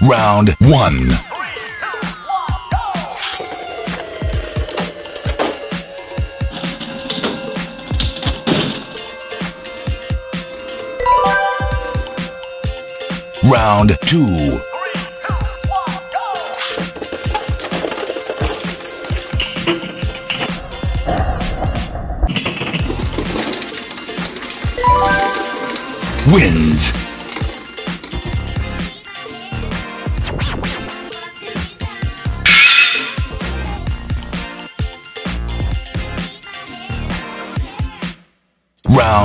Round 1. Round 2. Wins.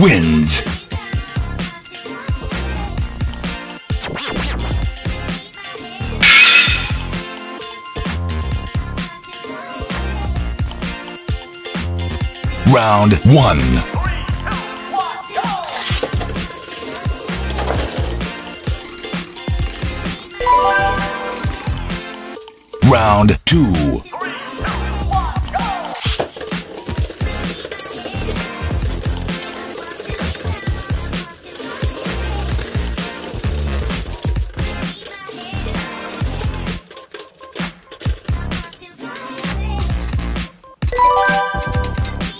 Wins. Round 1. Round 2.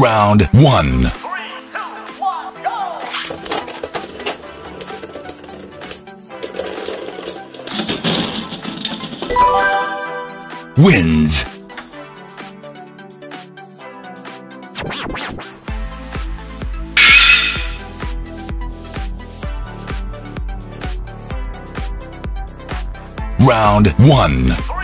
Round 1. Wins. Round 1.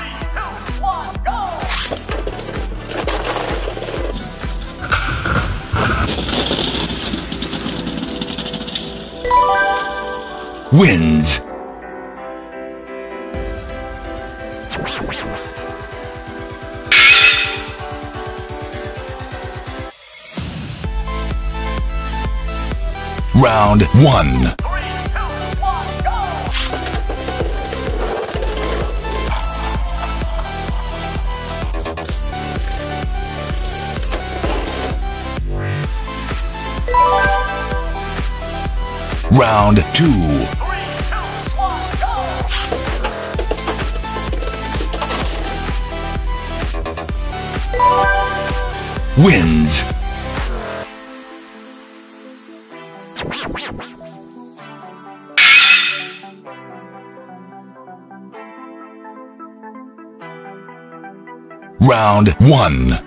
Wins. Round 1. Round 2. Wins. Round 1.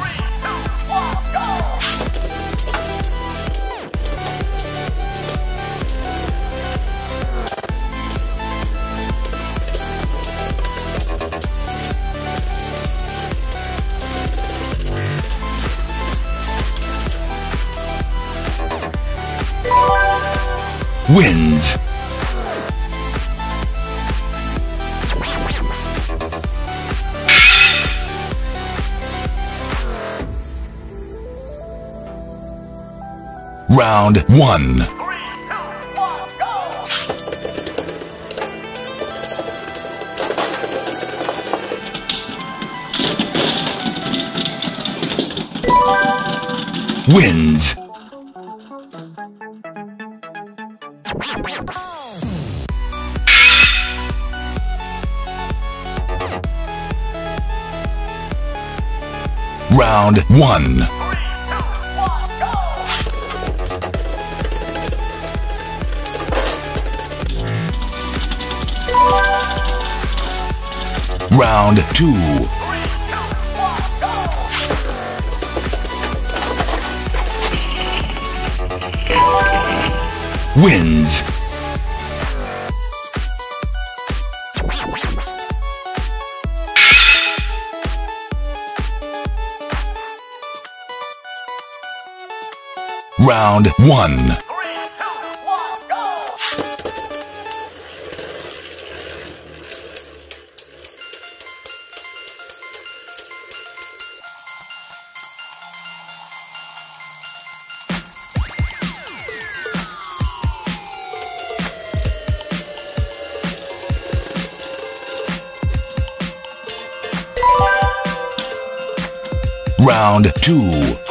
Wins. Round 1 wins. Round 1 Round 2 wins. Round 1 Round 2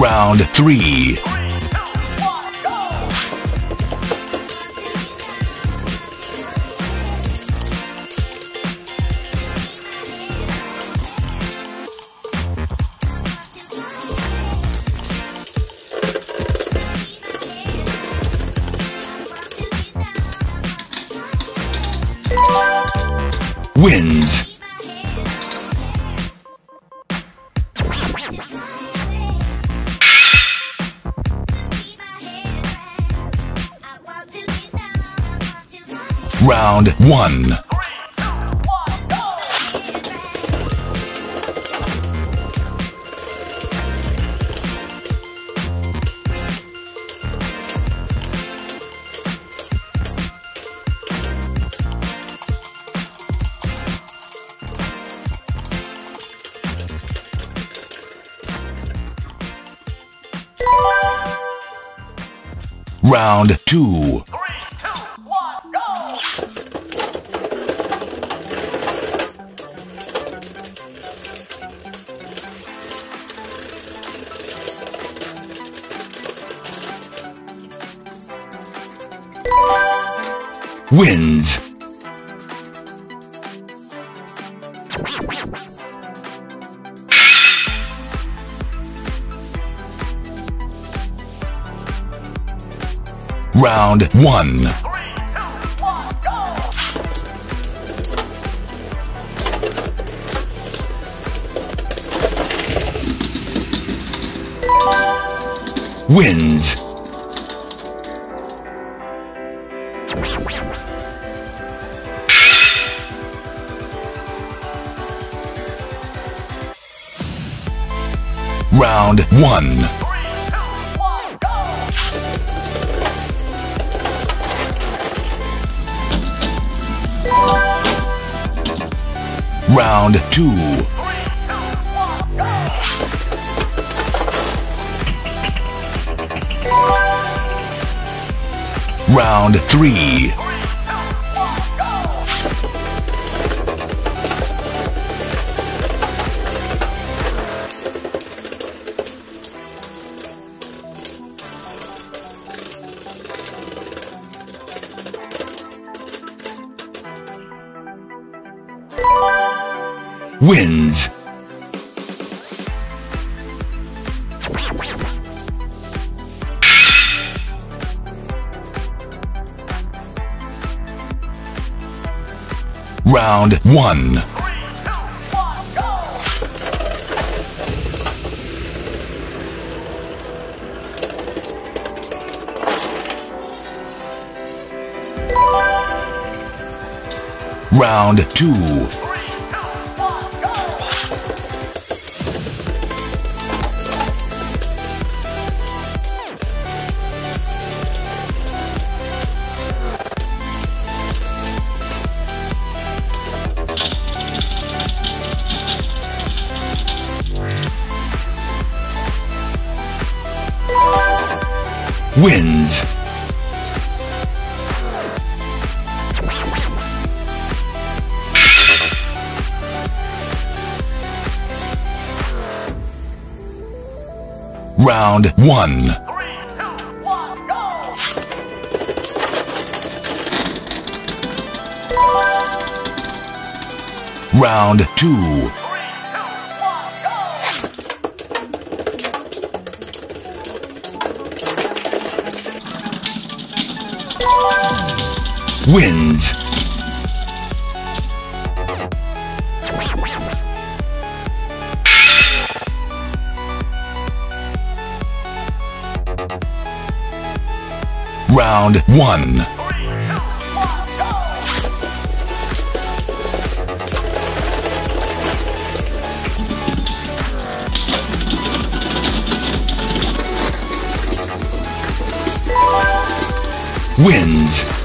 Round 3 wins. Round 1 Round 2 wins. Round 1 wins. Round 1 Round two. Round three. Wins. Round one. Round two. Wins. Round one. Round two. Wins. Round one. Wins.